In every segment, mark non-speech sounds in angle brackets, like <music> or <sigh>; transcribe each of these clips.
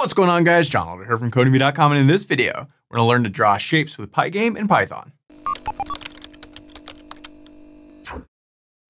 What's going on guys? John Elder here from Codemy.com and in this video, we're gonna learn to draw shapes with Pygame and Python. All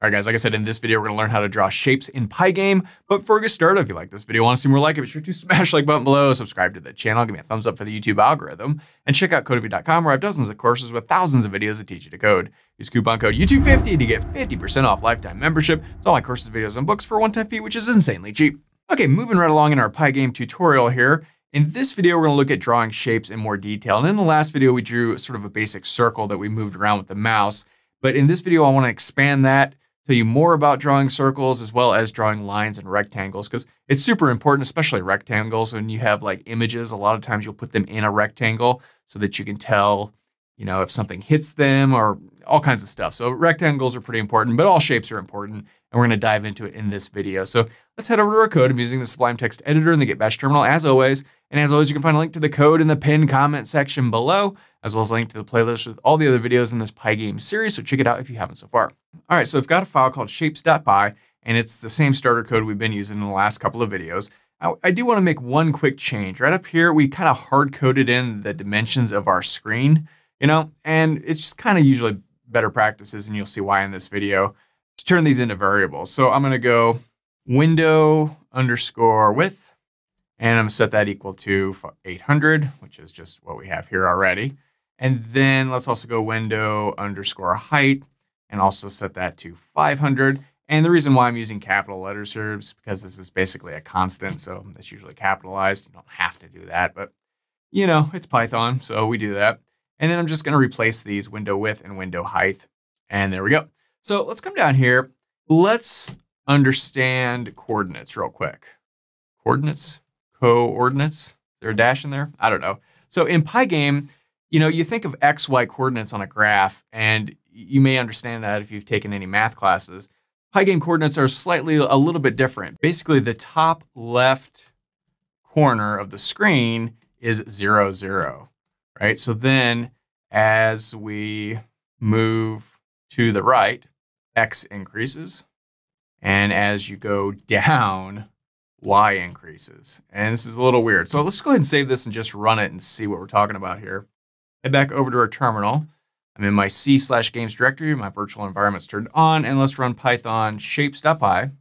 right guys, like I said, in this video, we're gonna learn how to draw shapes in Pygame. But before we get started, if you like this video, want to see more like it, be sure to smash like button below, subscribe to the channel, give me a thumbs up for the YouTube algorithm, and check out Codemy.com where I have dozens of courses with thousands of videos that teach you to code. Use coupon code YouTube50 to get 50% off lifetime membership. It's all my courses, videos, and books for one-time fee, which is insanely cheap. Okay, moving right along in our Pygame tutorial here. In this video, we're gonna look at drawing shapes in more detail. And in the last video, we drew sort of a basic circle that we moved around with the mouse. But in this video, I wanna expand that, tell you more about drawing circles as well as drawing lines and rectangles because it's super important, especially rectangles. When you have like images, a lot of times you'll put them in a rectangle so that you can tell, you know, if something hits them or all kinds of stuff. So rectangles are pretty important, but all shapes are important and we're to dive into it in this video. So let's head over to our code. I'm using the Sublime Text Editor in the Git Bash terminal as always. And as always, you can find a link to the code in the pinned comment section below, as well as a link to the playlist with all the other videos in this Pygame series. So check it out if you haven't so far. All right, so I've got a file called shapes.py, and it's the same starter code we've been using in the last couple of videos. Now, I do want to make one quick change. Right up here, we kind of hard coded in the dimensions of our screen, you know, and it's just kind of usually better practices, and you'll see why in this video to turn these into variables. So I'm going to go window underscore width, and I'm to set that equal to 800, which is just what we have here already. And then let's also go window underscore height and also set that to 500. And the reason why I'm using capital letters here is because this is basically a constant. So it's usually capitalized. You don't have to do that, but you know, it's Python. So we do that. And then I'm just going to replace these window width and window height. And there we go. So let's come down here. Let's understand coordinates real quick. Coordinates, coordinates. There a dash in there? I don't know. So in Pygame, you know, you think of x, y coordinates on a graph, and you may understand that if you've taken any math classes. Pygame coordinates are slightly a little bit different. Basically, the top left corner of the screen is zero, zero, right? So then as we move to the right, x increases. And as you go <laughs> down, y increases. And this is a little weird. So let's go ahead and save this and just run it and see what we're talking about here. Head back over to our terminal. I'm in my C slash games directory. My virtual environment's turned on. And let's run python shapes.py.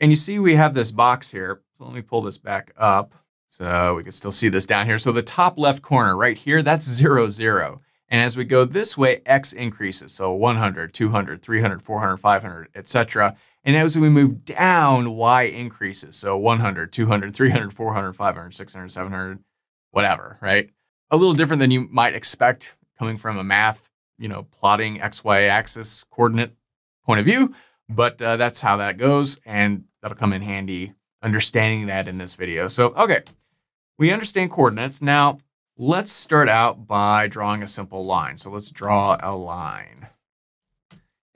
And you see we have this box here. So let me pull this back up so we can still see this down here. So the top left corner right here, that's zero, zero. And as we go this way, X increases. So 100, 200, 300, 400, 500, etc. And as we move down, Y increases. So 100, 200, 300, 400, 500, 600, 700, whatever, right? A little different than you might expect coming from a math, you know, plotting X, Y axis coordinate point of view. But uh, that's how that goes. And that'll come in handy understanding that in this video. So, okay, we understand coordinates. Now, Let's start out by drawing a simple line. So let's draw a line.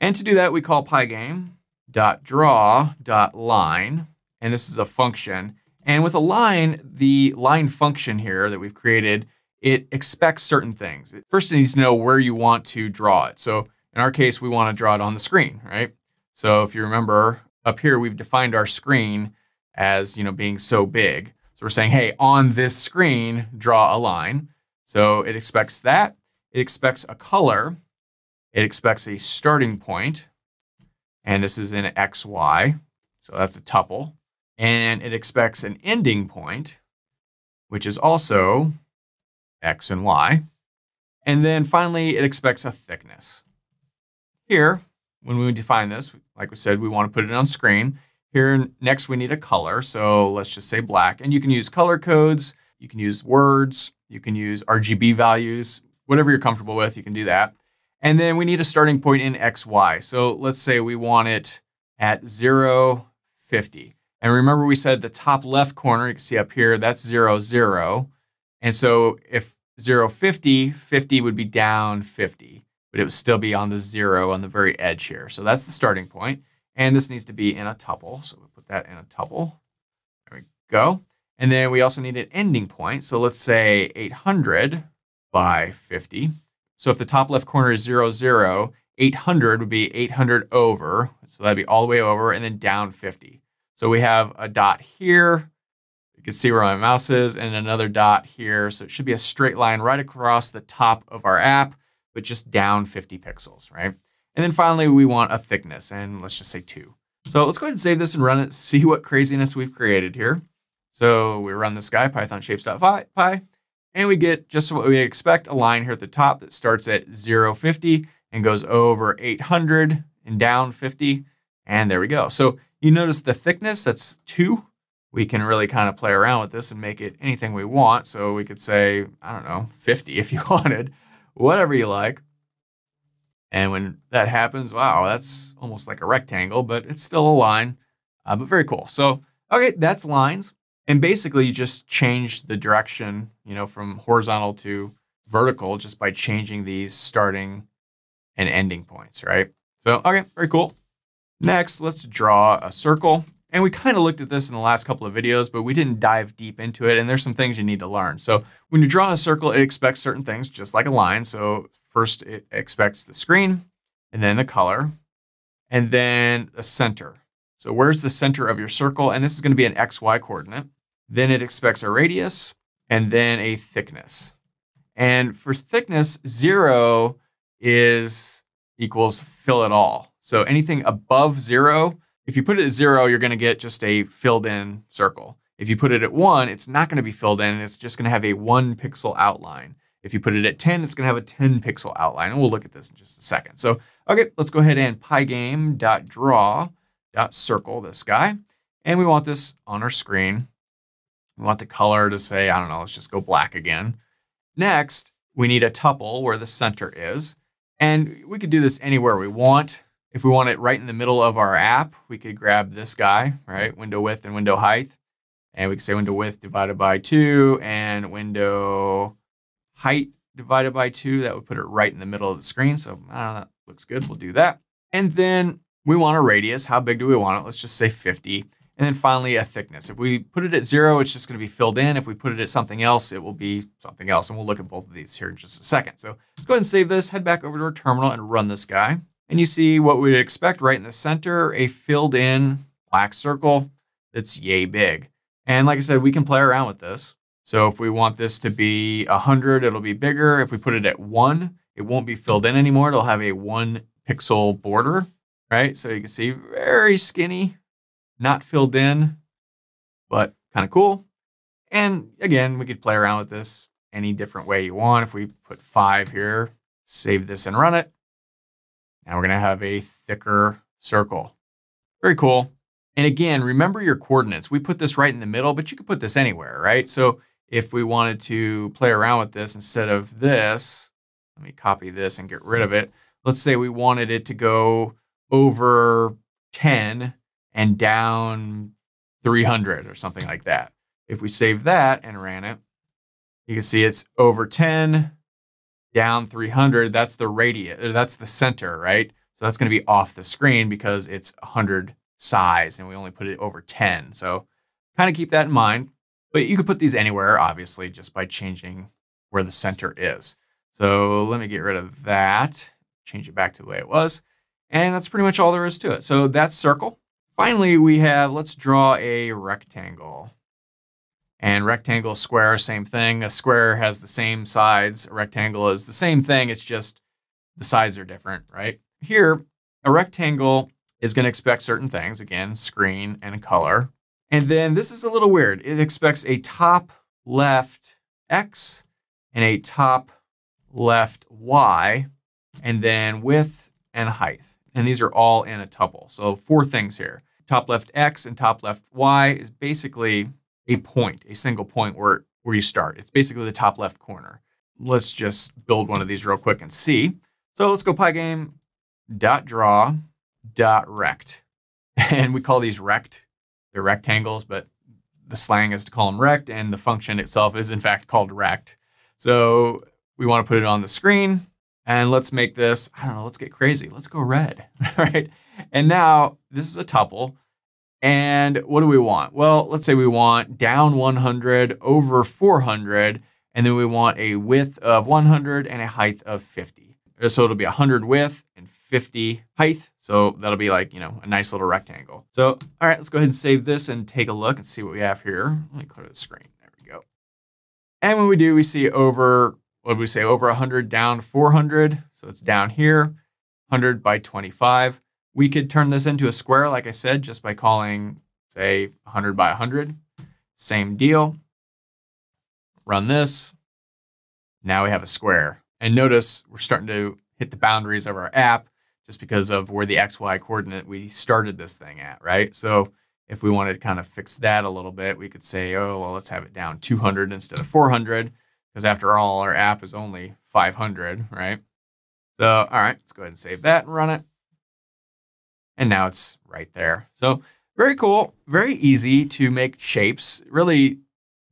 And to do that, we call pygame.draw.line. And this is a function. And with a line, the line function here that we've created, it expects certain things. First, it needs to know where you want to draw it. So in our case, we want to draw it on the screen, right? So if you remember up here, we've defined our screen as, you know, being so big. So we're saying, hey, on this screen, draw a line. So it expects that. It expects a color. It expects a starting point. And this is in XY. So that's a tuple. And it expects an ending point, which is also X and Y. And then finally, it expects a thickness. Here, when we define this, like we said, we want to put it on screen. Here, next we need a color. So let's just say black. And you can use color codes, you can use words, you can use RGB values, whatever you're comfortable with, you can do that. And then we need a starting point in XY. So let's say we want it at 0, 50. And remember we said the top left corner, you can see up here, that's 0, 0. And so if 0, 50, 50 would be down 50, but it would still be on the 0 on the very edge here. So that's the starting point. And this needs to be in a tuple. So we put that in a tuple. There we go. And then we also need an ending point. So let's say 800 by 50. So if the top left corner is 0, 0, 800 would be 800 over. So that'd be all the way over and then down 50. So we have a dot here. You can see where my mouse is and another dot here. So it should be a straight line right across the top of our app, but just down 50 pixels, right? And then finally, we want a thickness, and let's just say two. So let's go ahead and save this and run it, see what craziness we've created here. So we run this guy, python shapes.py, and we get just what we expect, a line here at the top that starts at 050 and goes over 800 and down 50, and there we go. So you notice the thickness, that's two. We can really kind of play around with this and make it anything we want. So we could say, I don't know, 50 if you <laughs> wanted, whatever you like. And when that happens, wow, that's almost like a rectangle, but it's still a line, uh, but very cool. So, okay, that's lines. And basically you just change the direction, you know, from horizontal to vertical just by changing these starting and ending points, right? So, okay, very cool. Next, let's draw a circle. And we kind of looked at this in the last couple of videos, but we didn't dive deep into it. And there's some things you need to learn. So when you draw a circle, it expects certain things, just like a line. So first it expects the screen and then the color and then the center. So where's the center of your circle? And this is going to be an XY coordinate. Then it expects a radius and then a thickness. And for thickness, zero is equals fill it all. So anything above zero, if you put it at zero, you're going to get just a filled in circle. If you put it at one, it's not going to be filled in. It's just going to have a one pixel outline. If you put it at 10, it's going to have a 10 pixel outline. And we'll look at this in just a second. So, okay, let's go ahead and pygame.draw.circle this guy. And we want this on our screen. We want the color to say, I don't know, let's just go black again. Next, we need a tuple where the center is. And we could do this anywhere we want. If we want it right in the middle of our app, we could grab this guy, right? Window width and window height. And we can say window width divided by two and window height divided by two. That would put it right in the middle of the screen. So know, that looks good. We'll do that. And then we want a radius. How big do we want it? Let's just say 50. And then finally a thickness. If we put it at zero, it's just going to be filled in. If we put it at something else, it will be something else. And we'll look at both of these here in just a second. So let's go ahead and save this, head back over to our terminal and run this guy. And you see what we'd expect right in the center, a filled in black circle that's yay big. And like I said, we can play around with this. So if we want this to be 100, it'll be bigger. If we put it at 1, it won't be filled in anymore. It'll have a 1 pixel border, right? So you can see very skinny, not filled in, but kind of cool. And again, we could play around with this any different way you want. If we put 5 here, save this and run it. Now we're going to have a thicker circle. Very cool. And again, remember your coordinates. We put this right in the middle, but you could put this anywhere, right? So if we wanted to play around with this instead of this, let me copy this and get rid of it. Let's say we wanted it to go over 10 and down 300 or something like that. If we save that and ran it, you can see it's over 10, down 300. That's the radius, that's the center, right? So that's going to be off the screen because it's 100 size and we only put it over 10. So kind of keep that in mind. But you could put these anywhere, obviously, just by changing where the center is. So let me get rid of that, change it back to the way it was. And that's pretty much all there is to it. So that's circle. Finally, we have, let's draw a rectangle. And rectangle, square, same thing. A square has the same sides. A rectangle is the same thing. It's just the sides are different, right? Here, a rectangle is going to expect certain things. Again, screen and color. And then this is a little weird. It expects a top left X and a top left Y, and then width and height. And these are all in a tuple. So four things here. Top left X and top left Y is basically a point, a single point where, where you start. It's basically the top left corner. Let's just build one of these real quick and see. So let's go pygame dot draw dot rect. <laughs> And we call these rect they're rectangles, but the slang is to call them rect, and the function itself is in fact called rect. So we want to put it on the screen, and let's make this, I don't know, let's get crazy. Let's go red, <laughs> right? And now this is a tuple. And what do we want? Well, let's say we want down 100 over 400, and then we want a width of 100 and a height of 50. So it'll be 100 width and 50 height. So that'll be like, you know, a nice little rectangle. So, all right, let's go ahead and save this and take a look and see what we have here. Let me clear the screen. There we go. And when we do, we see over, what did we say, over 100 down 400. So it's down here, 100 by 25. We could turn this into a square, like I said, just by calling, say, 100 by 100. Same deal. Run this. Now we have a square. And notice we're starting to hit the boundaries of our app just because of where the XY coordinate we started this thing at, right? So if we wanted to kind of fix that a little bit, we could say, oh, well, let's have it down 200 instead of 400, because after all, our app is only 500, right? So, all right, let's go ahead and save that and run it. And now it's right there. So very cool, very easy to make shapes. Really,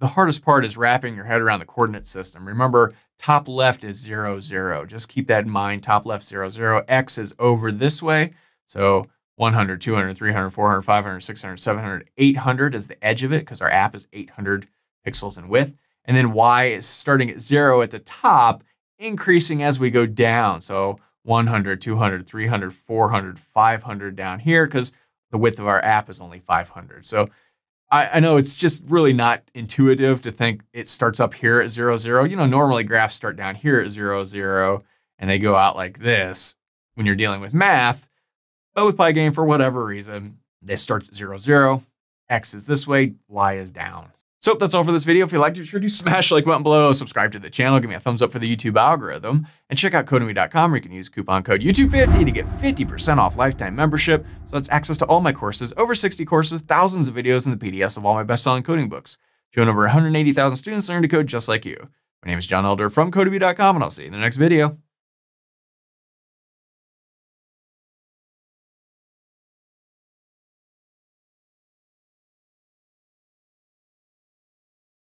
the hardest part is wrapping your head around the coordinate system. Remember, top left is zero, zero. Just keep that in mind. Top left, zero, zero. X is over this way. So 100, 200, 300, 400, 500, 600, 700, 800 is the edge of it because our app is 800 pixels in width. And then Y is starting at zero at the top, increasing as we go down. So 100, 200, 300, 400, 500 down here because the width of our app is only 500. So I, I, know it's just really not intuitive to think it starts up here at zero, zero. You know, normally graphs start down here at zero, zero, and they go out like this when you're dealing with math. But with Pygame, for whatever reason, this starts at zero, zero. X is this way, Y is down. So that's all for this video. If you liked it, be sure do smash the like button below, subscribe to the channel, give me a thumbs up for the YouTube algorithm, and check out Codemy.com where you can use coupon code YouTube50 to get 50% off lifetime membership. So that's access to all my courses, over 60 courses, thousands of videos, and the PDFs of all my best-selling coding books. Showing over 180,000 students learning to code just like you. My name is John Elder from Codemy.com, and I'll see you in the next video.